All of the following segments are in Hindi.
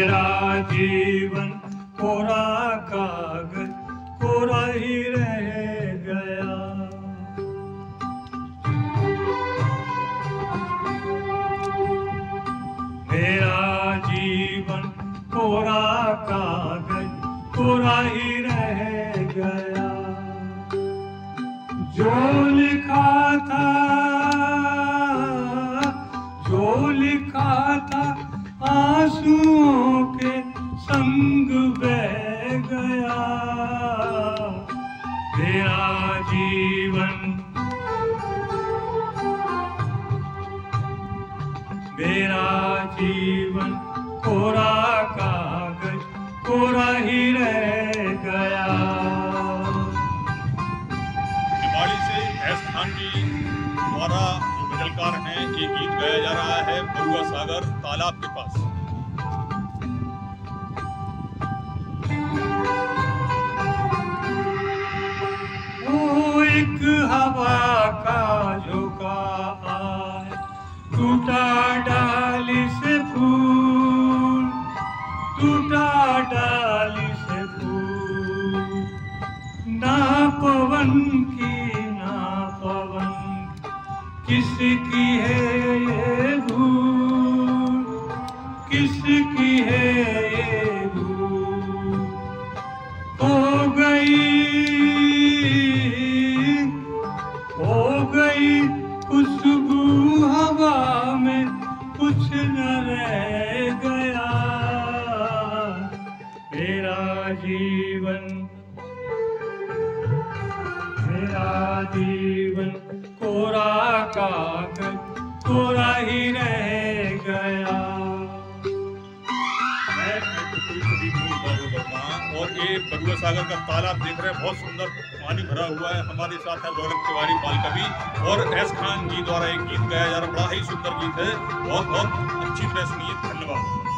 मेरा जीवन कोरा कागज़ कोरा ही रह गया। मेरा जीवन कोरा कागज़ कोरा ही रह गया। जो लिखा था आंसुओं के संग बह गया। मेरा जीवन मेरा जीवन कोरा कागज़ कोरा ही रह गया। गजलकार हैं ये गीत गाया जा रहा है बरुआ सागर तालाब के पास। एक हवा का झोंका आए, टूटा डाली से फूल, टूटा डाली से फूल। ना पवन की किसकी है ये भूल? किसकी है ये भूल? हो गई हो गई खुशबू हवा में, कुछ न रह गया। मेरा जीवन मेरा जीवन कोरा कागज़ थोड़ा ही रह गया। और ये बरुआ सागर का तालाब देख रहे हैं, बहुत सुंदर पानी भरा हुआ है। हमारे साथ है गौरव तिवारी बाल कवि और एस खान जी द्वारा एक गीत गाया जा रहा बड़ा ही सुंदर गीत है। बहुत बहुत अच्छी तरह सुनिए धन्यवाद।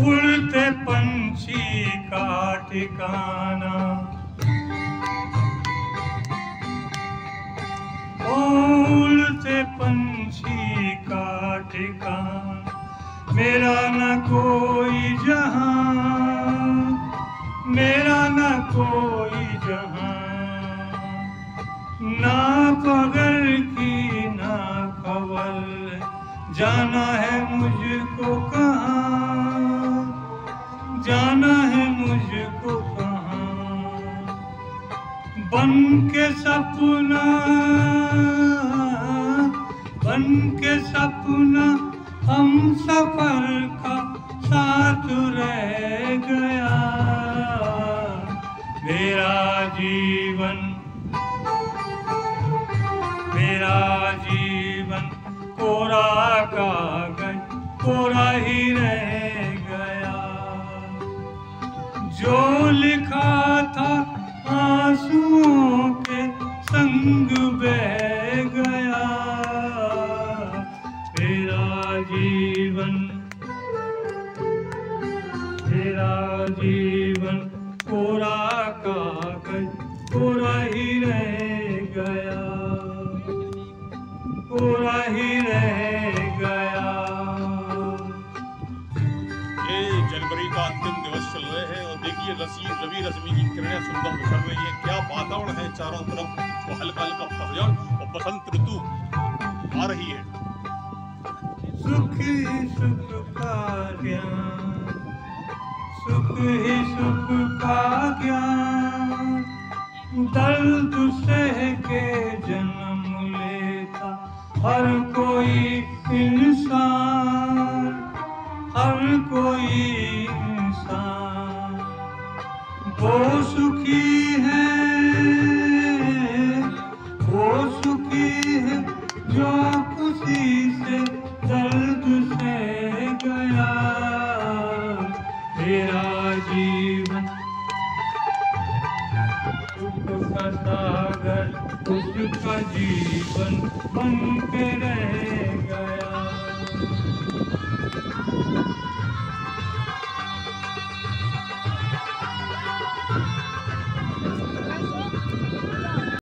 उड़ते पंछी का ठिकाना। उड़ते पंछी का ठिकाना। मेरा न कोई जहाँ मेरा न कोई जहाँ ना पगल की, ना खबर, जाना है मुझको कहाँ। जाना है मुझको कहाँ? बन के सपना, बन के सपना हम सफ़र का साथ रह गया। मेरा जीवन मेरा जीवन कोरा कागज़, कोरा संग बह गया। मेरा जीवन मेरा जीवन कोरा कागज़ कोरा ही रह गया। कोरा ही रह गया। ये जनवरी का अंतिम दिवस चल देखिए रसी, रवि रश्मि की किरणें सुंदर बिखर रही है। क्या वातावरण है चारों तरफ़? वो हल्का हल्का पतझड़ और बसंत ऋतु आ रही है। सुख सुख का ज्ञान, सुख ही सुख का ज्ञान, दर्द सह के जन्म लेता हर कोई इंसान, हर कोई सुखी है, वो सुखी है जो खुशी से दर्द से गया। मेरा जीवन सुख का सागर उसका जीवन बन के रह